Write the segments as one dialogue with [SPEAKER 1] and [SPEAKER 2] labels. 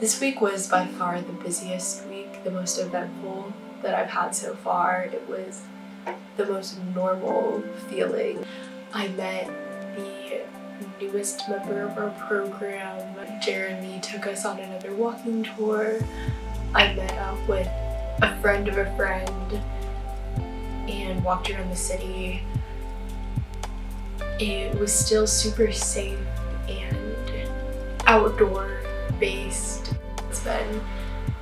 [SPEAKER 1] This week was by far the busiest week, the most eventful that I've had so far. It was the most normal feeling. I met the newest member of our program. Jeremy took us on another walking tour. I met up with a friend of a friend and walked around the city. It was still super safe and outdoor based. Been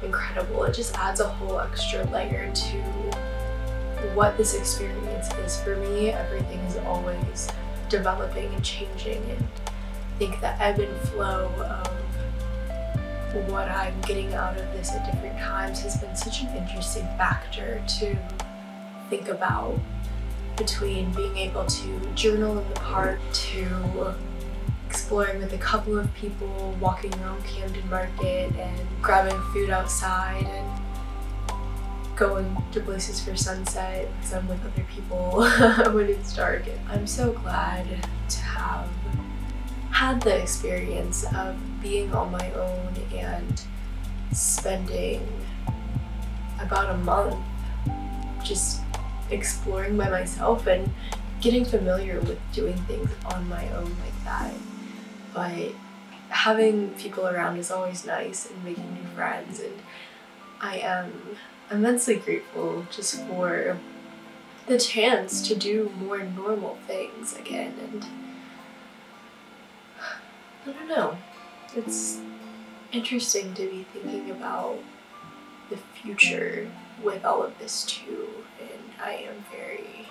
[SPEAKER 1] incredible. It just adds a whole extra layer to what this experience is for me. Everything is always developing and changing and I think the ebb and flow of what I'm getting out of this at different times has been such an interesting factor to think about between being able to journal in the park to exploring with a couple of people, walking around Camden Market and grabbing food outside and going to places for sunset because I'm with other people when it's dark. I'm so glad to have had the experience of being on my own and spending about a month just exploring by myself and getting familiar with doing things on my own like that. But having people around is always nice and making new friends and I am immensely grateful just for the chance to do more normal things again and I don't know. It's interesting to be thinking about the future with all of this too and I am very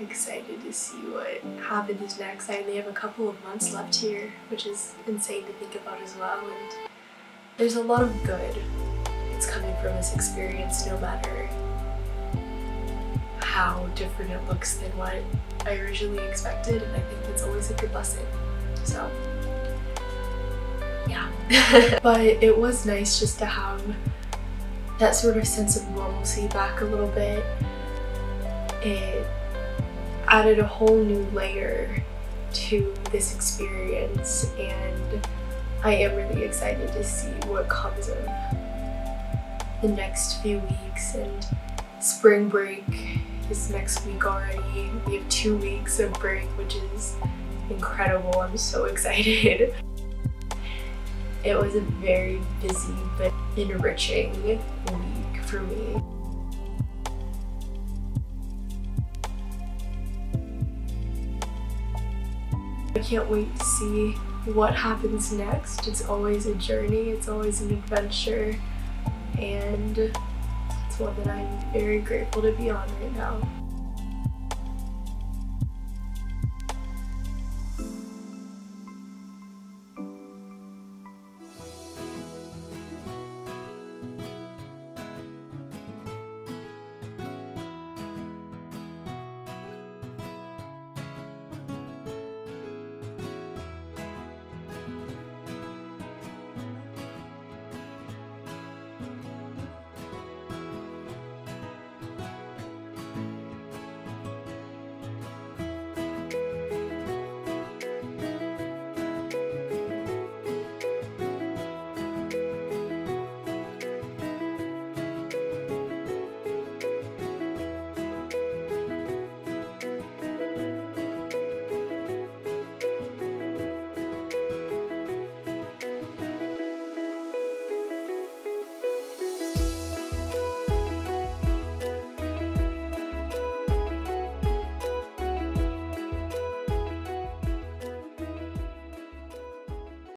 [SPEAKER 1] excited to see what happens next. I only have a couple of months left here which is insane to think about as well and there's a lot of good that's coming from this experience no matter how different it looks than what I originally expected and I think that's always a good lesson. So yeah. but it was nice just to have that sort of sense of normalcy back a little bit. It added a whole new layer to this experience and I am really excited to see what comes of the next few weeks and spring break is next week already. We have two weeks of break which is incredible. I'm so excited. It was a very busy but enriching week for me. Can't wait to see what happens next. It's always a journey, it's always an adventure, and it's one that I'm very grateful to be on right now.